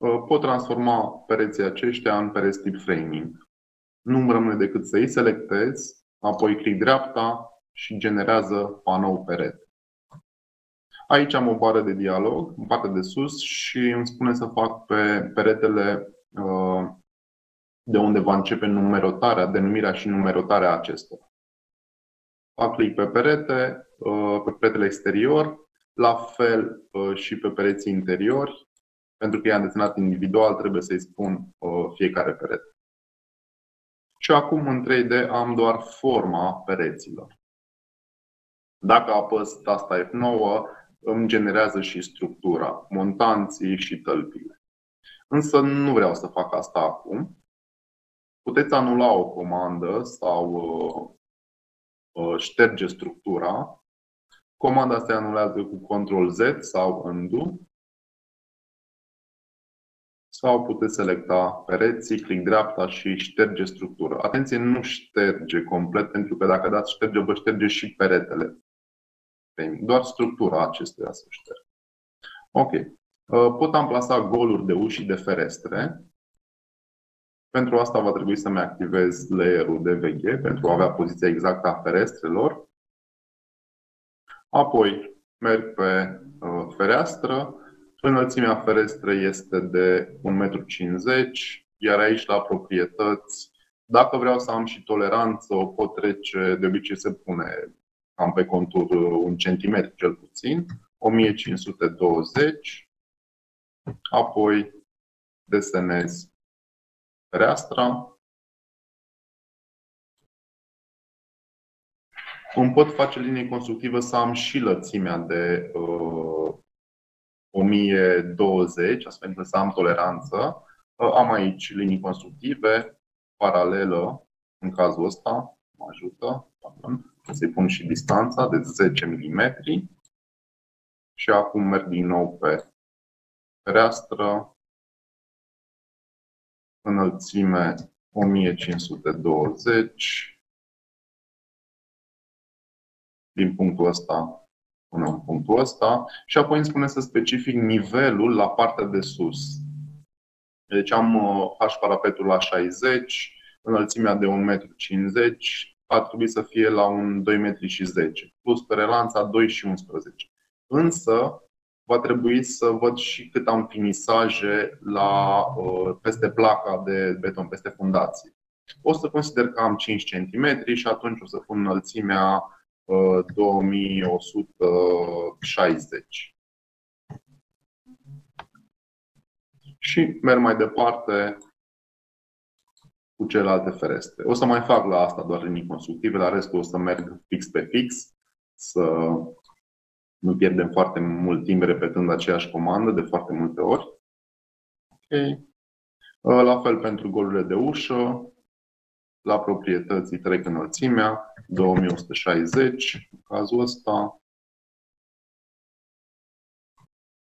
uh, pot transforma pereții aceștia în pereți tip framing. Nu îmi rămâne decât să îi selectez, apoi clic dreapta și generează panou perete. Aici am o bară de dialog în partea de sus și îmi spune să fac pe peretele uh, de unde va începe numerotarea, denumirea și numerotarea acestora. Fac click pe perete, uh, pe peretele exterior, la fel uh, și pe pereții interiori. Pentru că i-am desenat individual, trebuie să-i spun fiecare perete. Și acum în 3D am doar forma pereților. Dacă apăs tasta F9, îmi generează și structura, montanții și tălpile. Însă nu vreau să fac asta acum. Puteți anula o comandă sau uh, uh, șterge structura. Comanda se anulează cu Ctrl Z sau Undo. Sau puteți selecta pereții, click dreapta și șterge structura. Atenție, nu șterge complet, pentru că dacă dați șterge, vă șterge și peretele doar structura acestuia să șterg. Ok. Uh, pot amplasa goluri de uși de ferestre. Pentru asta va trebui să-mi activez layerul DVG pentru a avea poziția exactă a ferestrelor. Apoi merg pe uh, fereastră. Înălțimea ferestrei este de 1,50 m, iar aici la proprietăți, dacă vreau să am și toleranță, o pot trece, de obicei se pune cam pe contur un centimetru cel puțin, 1520, apoi desenez fereastra. Cum pot face linie constructivă să am și lățimea de uh, 1020, astfel încât să am toleranță. Uh, am aici linii constructive, paralelă, în cazul ăsta, mă ajută. Să-i pun și distanța de 10 mm. Și acum merg din nou pe fereastră, înălțime 1520 din punctul ăsta până în punctul ăsta și apoi îmi spune să specific nivelul la partea de sus. Deci am uh, H parapetul la 60, înălțimea de 1,50 m, ar trebui să fie la un 2 m și 10, plus pe relanța 2 și 11. Însă, va trebui să văd și cât am finisaje la, uh, peste placa de beton, peste fundație. O să consider că am 5 cm și atunci o să pun înălțimea 2160. Uh, și merg mai departe cu celelalte ferestre. O să mai fac la asta doar linii constructive, la restul o să merg fix pe fix, să nu pierdem foarte mult timp repetând aceeași comandă de foarte multe ori. Okay. La fel pentru golurile de ușă, la proprietății trec înălțimea, 2160 în cazul ăsta.